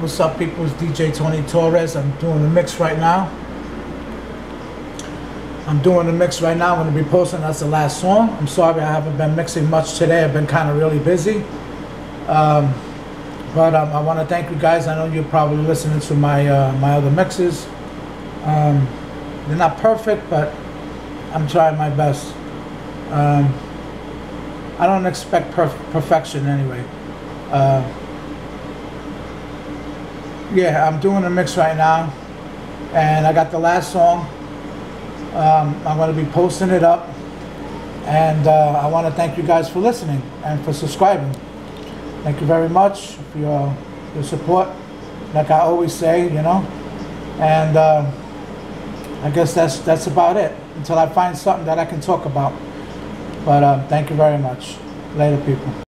What's up, people? It's DJ Tony Torres. I'm doing the mix right now. I'm doing the mix right now. I'm going to be posting. That's the last song. I'm sorry I haven't been mixing much today. I've been kind of really busy. Um, but um, I want to thank you guys. I know you're probably listening to my uh, my other mixes. Um, they're not perfect, but I'm trying my best. Um, I don't expect perf- perfection anyway. Uh, yeah, I'm doing a mix right now, and I got the last song. Um, I'm going to be posting it up, and uh, I want to thank you guys for listening and for subscribing. Thank you very much for your your support. Like I always say, you know, and uh, I guess that's that's about it until I find something that I can talk about. But uh, thank you very much. Later, people.